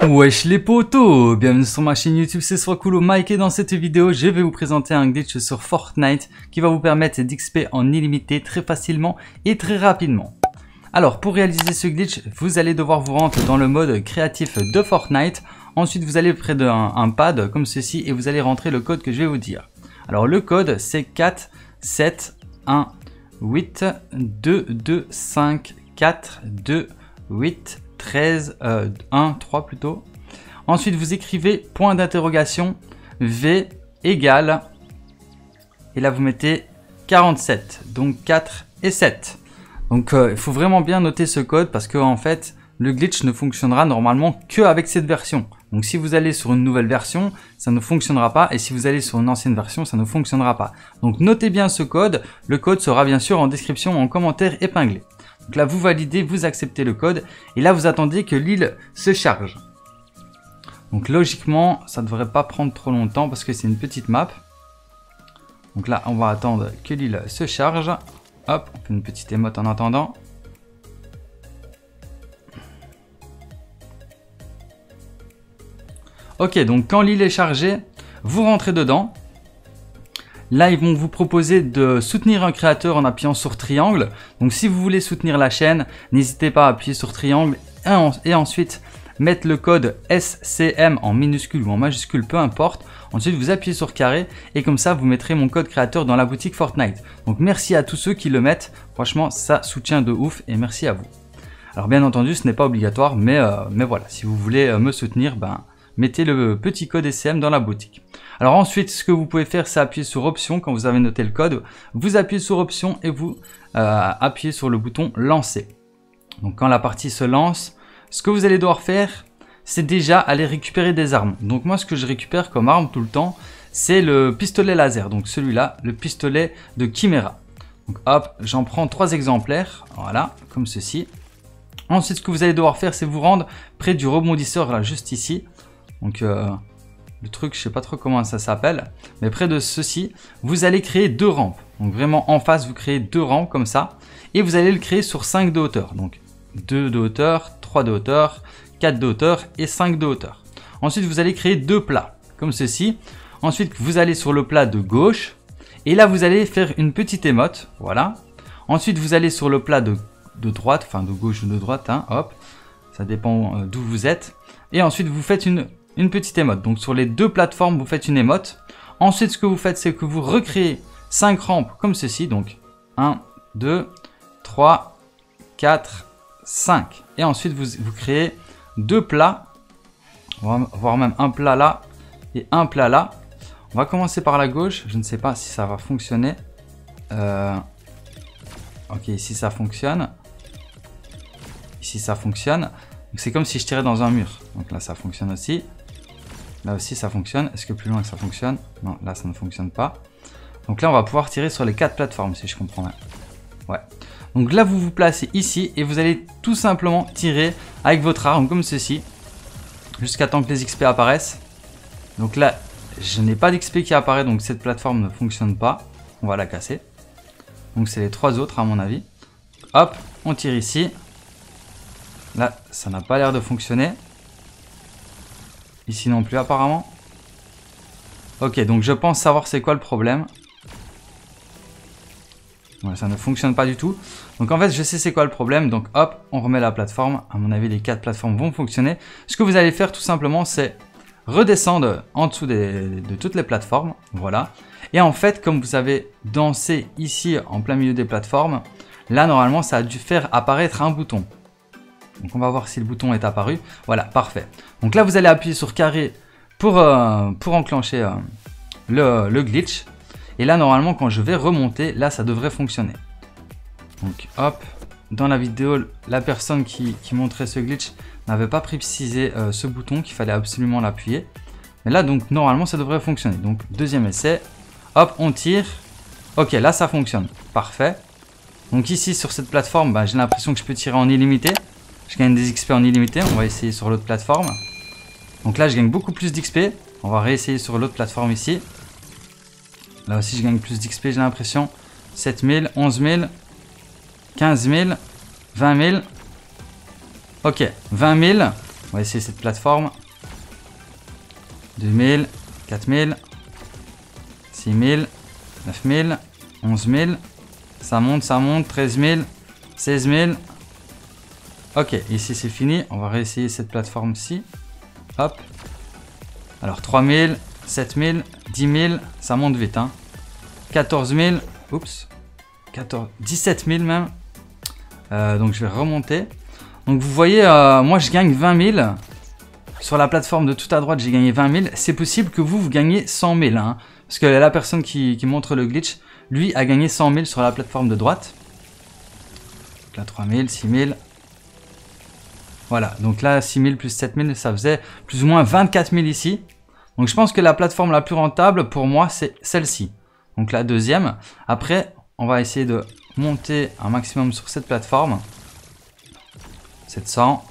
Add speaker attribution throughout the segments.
Speaker 1: Wesh les potos Bienvenue sur ma chaîne YouTube, c'est Swakulo Mike et dans cette vidéo, je vais vous présenter un glitch sur Fortnite qui va vous permettre d'XP en illimité très facilement et très rapidement. Alors pour réaliser ce glitch, vous allez devoir vous rendre dans le mode créatif de Fortnite. Ensuite, vous allez près d'un pad comme ceci et vous allez rentrer le code que je vais vous dire. Alors le code c'est 4, 7, 1, 8, 2, 2, 5, 4, 2, 8, 13, 1, 3 plutôt. Ensuite, vous écrivez point d'interrogation V égale, et là vous mettez 47, donc 4 et 7. Donc euh, il faut vraiment bien noter ce code parce que en fait, le glitch ne fonctionnera normalement que avec cette version. Donc si vous allez sur une nouvelle version, ça ne fonctionnera pas. Et si vous allez sur une ancienne version, ça ne fonctionnera pas. Donc notez bien ce code. Le code sera bien sûr en description en commentaire épinglé. Donc là, vous validez, vous acceptez le code. Et là, vous attendez que l'île se charge. Donc logiquement, ça ne devrait pas prendre trop longtemps parce que c'est une petite map. Donc là, on va attendre que l'île se charge. Hop, on fait une petite émote en attendant. Ok, donc quand l'île est chargée, vous rentrez dedans. Là, ils vont vous proposer de soutenir un créateur en appuyant sur triangle. Donc si vous voulez soutenir la chaîne, n'hésitez pas à appuyer sur triangle et ensuite mettre le code SCM en minuscule ou en majuscule, peu importe. Ensuite, vous appuyez sur carré et comme ça, vous mettrez mon code créateur dans la boutique Fortnite. Donc merci à tous ceux qui le mettent. Franchement, ça soutient de ouf et merci à vous. Alors bien entendu, ce n'est pas obligatoire, mais, euh, voilà, si vous voulez euh, me soutenir, ben, mettez le petit code SCM dans la boutique. Alors ensuite, ce que vous pouvez faire, c'est appuyer sur option quand vous avez noté le code. Vous appuyez sur option et vous euh, appuyez sur le bouton lancer. Donc quand la partie se lance, ce que vous allez devoir faire, c'est déjà aller récupérer des armes. Donc moi, ce que je récupère comme arme tout le temps, c'est le pistolet laser. Donc celui-là, le pistolet de Chimera. Donc hop, j'en prends trois exemplaires. Voilà, comme ceci. Ensuite, ce que vous allez devoir faire, c'est vous rendre près du rebondisseur, là, juste ici. Donc, euh, le truc, je sais pas trop comment ça s'appelle, mais près de ceci, vous allez créer deux rampes. Donc vraiment en face, vous créez deux rampes comme ça, et vous allez le créer sur 5 de hauteur. Donc 2 de hauteur, 3 de hauteur, 4 de hauteur et 5 de hauteur. Ensuite, vous allez créer deux plats, comme ceci. Ensuite, vous allez sur le plat de gauche, et là, vous allez faire une petite émote, voilà. Ensuite, vous allez sur le plat de, droite, enfin de gauche ou de droite, hein, hop, ça dépend euh, d'où vous êtes. Et ensuite, vous faites une une petite émote. Donc sur les deux plateformes, vous faites une émote. Ensuite, ce que vous faites, c'est que vous recréez 5 rampes comme ceci. Donc 1, 2, 3, 4, 5. Et ensuite, vous, vous créez deux plats, voire même un plat là et un plat là. On va commencer par la gauche. Je ne sais pas si ça va fonctionner. Euh, ok, ici ça fonctionne. Ici ça fonctionne. C'est comme si je tirais dans un mur. Donc là ça fonctionne aussi. Là aussi, ça fonctionne. Est-ce que plus loin ça fonctionne? Non, là, ça ne fonctionne pas. Donc là, on va pouvoir tirer sur les quatre plateformes, si je comprends bien. Ouais. Donc là, vous vous placez ici et vous allez tout simplement tirer avec votre arme, comme ceci, jusqu'à temps que les XP apparaissent. Donc là, je n'ai pas d'XP qui apparaît, donc cette plateforme ne fonctionne pas. On va la casser. Donc c'est les trois autres, à mon avis. Hop, on tire ici. Là, ça n'a pas l'air de fonctionner. Ici non plus apparemment. Ok, donc je pense savoir c'est quoi le problème. Ça ne fonctionne pas du tout. Donc en fait, je sais c'est quoi le problème. Donc hop, on remet la plateforme. À mon avis, les quatre plateformes vont fonctionner. Ce que vous allez faire tout simplement, c'est redescendre en dessous de toutes les plateformes. Voilà. Et en fait, comme vous avez dansé ici en plein milieu des plateformes, là normalement, ça a dû faire apparaître un bouton. Donc on va voir si le bouton est apparu. Voilà, parfait. Donc là, vous allez appuyer sur carré pour, euh, enclencher euh, le, glitch. Et là, normalement, quand je vais remonter, là, ça devrait fonctionner. Donc hop, dans la vidéo, la personne qui, montrait ce glitch n'avait pas précisé euh, ce bouton qu'il fallait absolument l'appuyer. Mais là, donc, normalement, ça devrait fonctionner. Donc, deuxième essai. Hop, on tire. Ok, là, ça fonctionne. Parfait. Donc ici, sur cette plateforme, bah, j'ai l'impression que je peux tirer en illimité. Je gagne des XP en illimité. On va essayer sur l'autre plateforme. Donc là, je gagne beaucoup plus d'XP. On va réessayer sur l'autre plateforme ici. Là aussi, je gagne plus d'XP, j'ai l'impression. 7000, 11000, 15000, 20 000. Ok, 20 000. On va essayer cette plateforme. 2000, 4000, 6000, 9000, 11000. Ça monte, ça monte. 13 000, 16 000. Ok, ici c'est fini. On va réessayer cette plateforme-ci. Hop. Alors 3000, 7000, 10 000. Ça monte vite. Hein. 14 000. Oups. 14, 17 000 même. Euh, donc je vais remonter. Donc vous voyez, euh, moi je gagne 20 000. Sur la plateforme de tout à droite, j'ai gagné 20 000. C'est possible que vous, vous gagnez 100 000. Hein, parce que la personne qui, montre le glitch, lui, a gagné 100 000 sur la plateforme de droite. Donc là, 3 000, 6 000. Voilà, donc là, 6 000 plus 7 000, ça faisait plus ou moins 24 000 ici. Donc je pense que la plateforme la plus rentable pour moi, c'est celle-ci. Donc la deuxième. Après, on va essayer de monter un maximum sur cette plateforme. 700,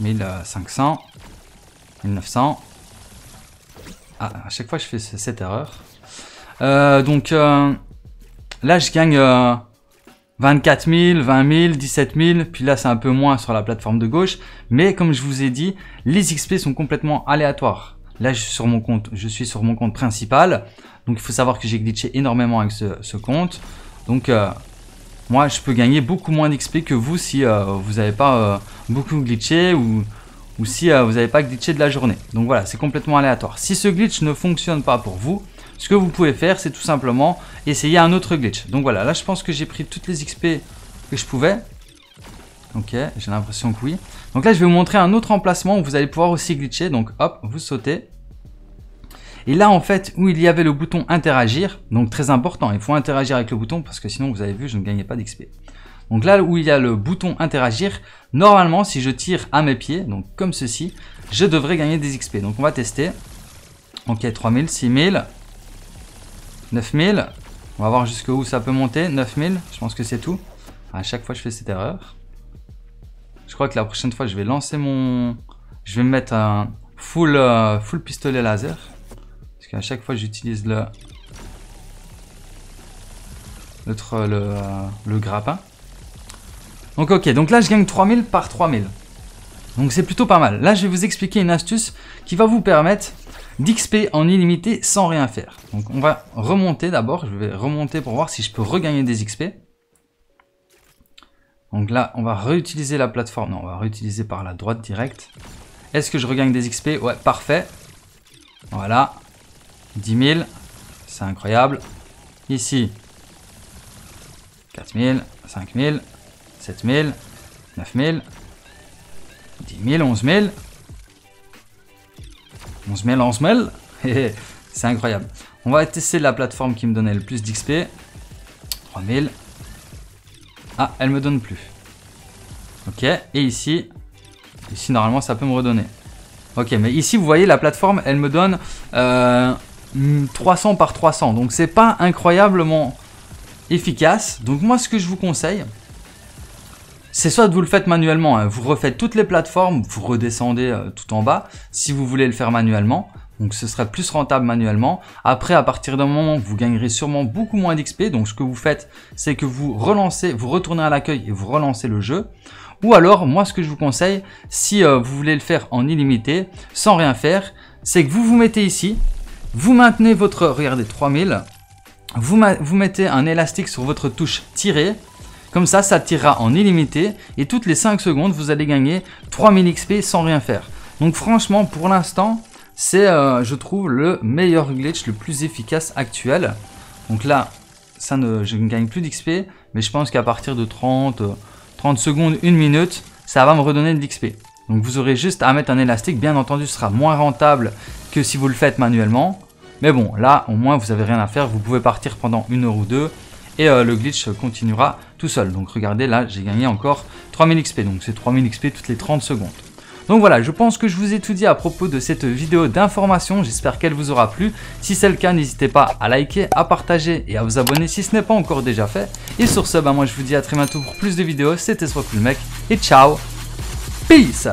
Speaker 1: 1500, 1900. Ah, à chaque fois je fais cette erreur. Euh, donc euh, là je gagne 24 000, 20 000, 17 000, puis là c'est un peu moins sur la plateforme de gauche. Mais comme je vous ai dit, les XP sont complètement aléatoires. Là je suis sur mon compte, je suis sur mon compte principal. Donc il faut savoir que j'ai glitché énormément avec ce, compte. Donc euh, moi je peux gagner beaucoup moins d'XP que vous si euh, vous n'avez pas euh, beaucoup glitché ou, ou si vous n'avez pas glitché de la journée. Donc voilà, c'est complètement aléatoire. Si ce glitch ne fonctionne pas pour vous, ce que vous pouvez faire c'est tout simplement essayer un autre glitch. Donc voilà, là je pense que j'ai pris toutes les XP que je pouvais. Ok, j'ai l'impression que oui. Donc là je vais vous montrer un autre emplacement où vous allez pouvoir aussi glitcher. Donc hop, vous sautez. Et là, en fait, où il y avait le bouton interagir, donc très important, il faut interagir avec le bouton parce que sinon, vous avez vu, je ne gagnais pas d'XP. Donc là où il y a le bouton interagir, normalement, si je tire à mes pieds, donc comme ceci, je devrais gagner des XP. Donc on va tester. Ok, 3000, 6000, 9000. On va voir jusqu'où ça peut monter. 9000, je pense que c'est tout. À chaque fois, je fais cette erreur. Je crois que la prochaine fois, je vais lancer mon... Je vais mettre un full, euh, full pistolet laser à chaque fois j'utilise le, le, le, le, grappin. Donc ok, donc là je gagne 3000 par 3000. Donc c'est plutôt pas mal. Là je vais vous expliquer une astuce qui va vous permettre d'XP en illimité sans rien faire. Donc on va remonter d'abord, je vais remonter pour voir si je peux regagner des XP. Donc là on va réutiliser la plateforme, non on va réutiliser par la droite directe. Est-ce que je regagne des XP Ouais, parfait. Voilà. 10 000, c'est incroyable. Ici, 4 000, 5 000, 7 000, 9 000, 10 000, 11 000. 11 000, 11 000. c'est incroyable. On va tester la plateforme qui me donnait le plus d'XP. 3 000. Ah, elle me donne plus. Ok, et ici, ici normalement ça peut me redonner. Ok, mais ici vous voyez la plateforme, elle me donne euh, 300 par 300. Donc c'est pas incroyablement efficace. Donc moi ce que je vous conseille, c'est soit vous le faites manuellement, hein. vous refaites toutes les plateformes, vous redescendez euh, tout en bas si vous voulez le faire manuellement. Donc ce serait plus rentable manuellement. Après, à partir d'un moment, vous gagnerez sûrement beaucoup moins d'XP. Donc ce que vous faites, c'est que vous relancez, vous retournez à l'accueil et vous relancez le jeu. Ou alors, moi ce que je vous conseille, si euh, vous voulez le faire en illimité, sans rien faire, c'est que vous vous mettez ici, vous maintenez votre, regardez, 3000. Vous, vous mettez un élastique sur votre touche tirer. Comme ça, ça tirera en illimité. Et toutes les 5 secondes, vous allez gagner 3000 XP sans rien faire. Donc franchement, pour l'instant, c'est, euh, je trouve, le meilleur glitch, le plus efficace actuel. Donc là, ça ne, je ne gagne plus d'XP. Mais je pense qu'à partir de 30, 30 secondes, 1 minute, ça va me redonner de l'XP. Donc vous aurez juste à mettre un élastique. Bien entendu, ce sera moins rentable que si vous le faites manuellement. Mais bon, là, au moins, vous n'avez rien à faire. Vous pouvez partir pendant une heure ou deux et le glitch continuera tout seul. Donc regardez là, j'ai gagné encore 3000 XP, donc c'est 3000 XP toutes les 30 secondes. Donc voilà, je pense que je vous ai tout dit à propos de cette vidéo d'information, j'espère qu'elle vous aura plu. Si c'est le cas, n'hésitez pas à liker, à partager et à vous abonner si ce n'est pas encore déjà fait. Et sur ce, bah moi je vous dis à très bientôt pour plus de vidéos, c'était Soit Cool Mec, et ciao Peace